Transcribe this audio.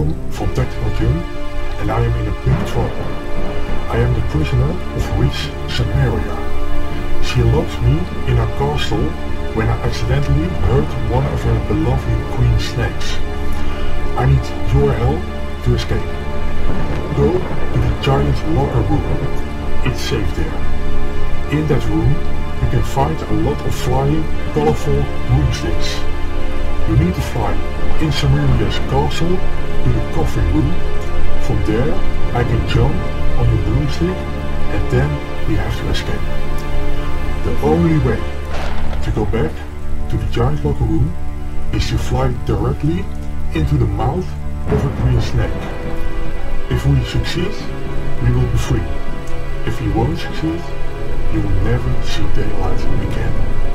Stockholm from 30th June and I am in a big trouble. I am the prisoner of witch Samaria. She locked me in her castle when I accidentally hurt one of her beloved queen snakes. I need your help to escape. Go to the giant locker room. It's safe there. In that room, you can find a lot of flying, colorful broomsticks. You need to fly in Samaria's castle to the coffee room. From there, I can jump on the broomstick and then we have to escape. The only way to go back to the giant locker room is to fly directly into the mouth of a green snake. If we succeed, we will be free. If we won't succeed, you will never see daylight again.